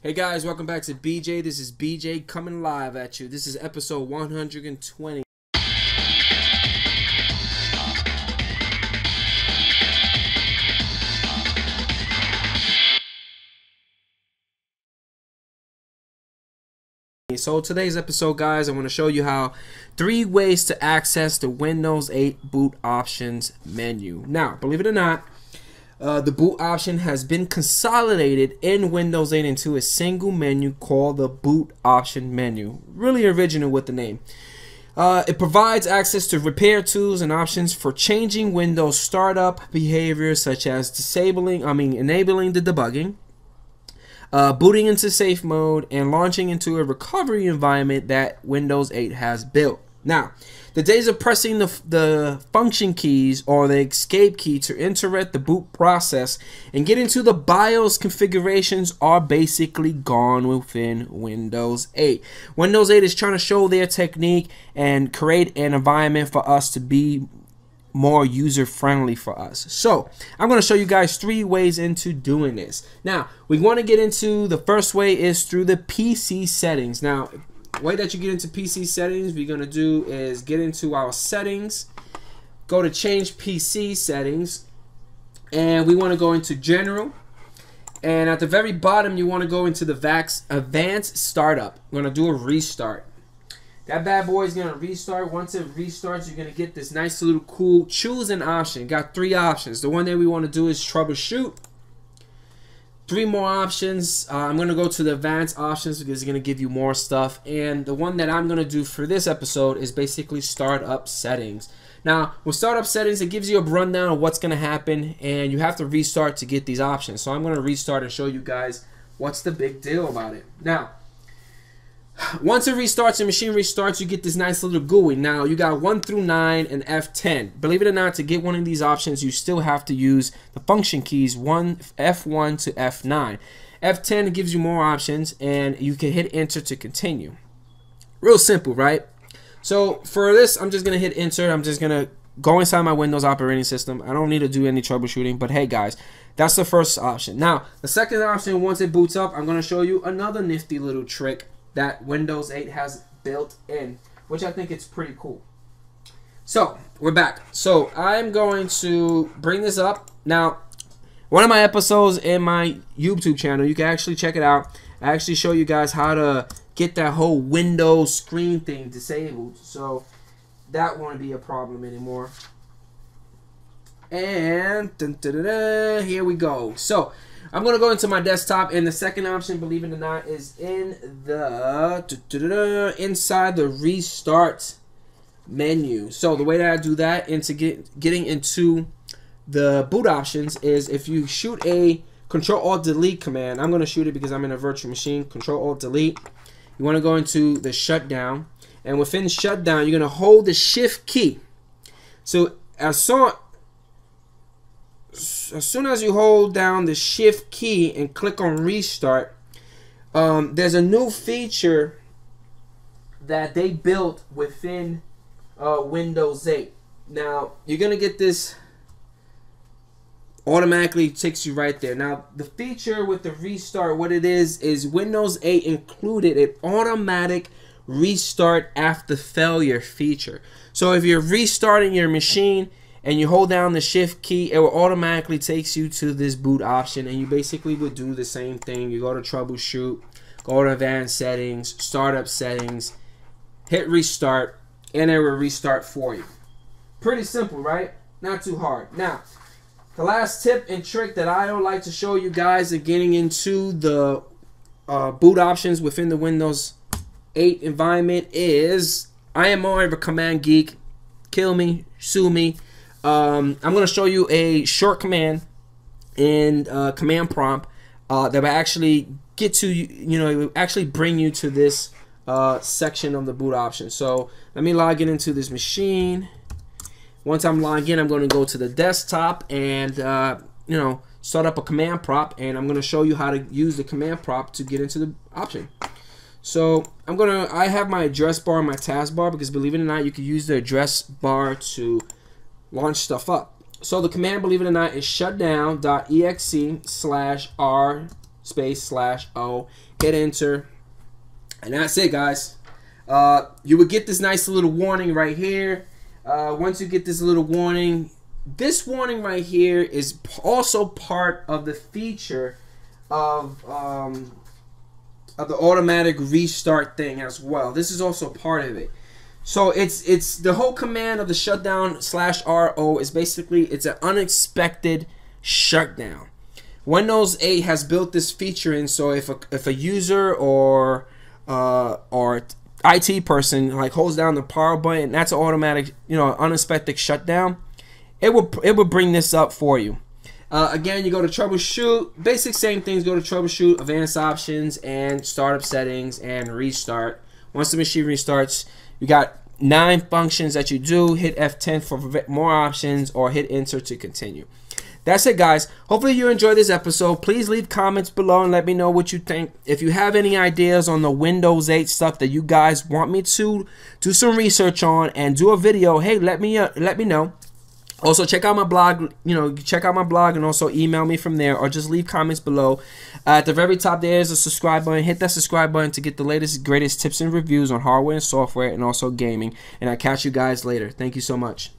Hey guys, welcome back to BJ. This is BJ coming live at you. This is episode 120. So today's episode guys, I want to show you how three ways to access the Windows 8 boot options menu. Now, believe it or not, uh, the boot option has been consolidated in Windows 8 into a single menu called the boot option menu. Really original with the name. Uh, it provides access to repair tools and options for changing Windows startup behavior such as disabling, I mean enabling the debugging, uh, booting into safe mode, and launching into a recovery environment that Windows 8 has built. Now, the days of pressing the, the function keys or the escape key to interrupt the boot process and get into the BIOS configurations are basically gone within Windows 8. Windows 8 is trying to show their technique and create an environment for us to be more user friendly for us. So I'm going to show you guys three ways into doing this. Now we want to get into the first way is through the PC settings. Now way that you get into PC settings, we're going to do is get into our settings, go to change PC settings, and we want to go into general. And at the very bottom, you want to go into the VAX advanced startup. We're going to do a restart. That bad boy is going to restart. Once it restarts, you're going to get this nice little cool choose an option. Got three options. The one that we want to do is troubleshoot three more options. Uh, I'm going to go to the advanced options because it's going to give you more stuff. And the one that I'm going to do for this episode is basically startup settings. Now, with startup settings, it gives you a rundown of what's going to happen, and you have to restart to get these options. So I'm going to restart and show you guys what's the big deal about it. Now, once it restarts, the machine restarts, you get this nice little GUI. Now, you got 1 through 9 and F10. Believe it or not, to get one of these options, you still have to use the function keys 1 F1 to F9. F10 gives you more options, and you can hit enter to continue. Real simple, right? So, for this, I'm just going to hit enter. I'm just going to go inside my Windows operating system. I don't need to do any troubleshooting, but hey, guys, that's the first option. Now, the second option, once it boots up, I'm going to show you another nifty little trick that Windows 8 has built in, which I think it's pretty cool. So, we're back. So, I'm going to bring this up. Now, one of my episodes in my YouTube channel, you can actually check it out. I actually show you guys how to get that whole Windows screen thing disabled. So, that won't be a problem anymore. And here we go. So, I'm going to go into my desktop, and the second option, believe it or not, is in the inside the restart menu. So the way that I do that into get, getting into the boot options is if you shoot a Control Alt Delete command. I'm going to shoot it because I'm in a virtual machine. Control Alt Delete. You want to go into the shutdown, and within shutdown, you're going to hold the Shift key. So as soon as soon as you hold down the shift key and click on restart um, there's a new feature that they built within uh, Windows 8 now you're gonna get this automatically takes you right there. Now the feature with the restart what it is is Windows 8 included an automatic restart after failure feature. So if you're restarting your machine and you hold down the shift key, it will automatically takes you to this boot option and you basically would do the same thing. You go to troubleshoot, go to advanced settings, startup settings, hit restart, and it will restart for you. Pretty simple, right? Not too hard. Now, the last tip and trick that I would like to show you guys in getting into the uh, boot options within the Windows 8 environment is I am more of a command geek. Kill me, sue me um, I'm going to show you a short command in uh, command prompt uh, that will actually get to you, you know, it actually bring you to this uh, section of the boot option. So let me log in into this machine. Once I'm logged in, I'm going to go to the desktop and, uh, you know, start up a command prompt and I'm going to show you how to use the command prompt to get into the option. So I'm going to, I have my address bar and my taskbar because believe it or not, you can use the address bar to launch stuff up. So the command, believe it or not, is shutdown.exe slash r space slash O. Hit enter. And that's it, guys. Uh, you would get this nice little warning right here. Uh, once you get this little warning, this warning right here is also part of the feature of um, of the automatic restart thing as well. This is also part of it. So it's it's the whole command of the shutdown slash RO is basically it's an unexpected shutdown. Windows 8 has built this feature in so if a if a user or uh, or IT person like holds down the power button, that's an automatic you know unexpected shutdown. It will it will bring this up for you. Uh, again, you go to troubleshoot, basic same things. Go to troubleshoot, advanced options, and startup settings, and restart. Once the machine restarts, you got nine functions that you do. Hit F10 for more options, or hit enter to continue. That's it, guys. Hopefully you enjoyed this episode. Please leave comments below and let me know what you think. If you have any ideas on the Windows 8 stuff that you guys want me to do some research on and do a video, hey, let me uh, let me know. Also, check out my blog. You know, check out my blog and also email me from there or just leave comments below. Uh, at the very top, there is a subscribe button. Hit that subscribe button to get the latest, greatest tips and reviews on hardware and software and also gaming. And I'll catch you guys later. Thank you so much.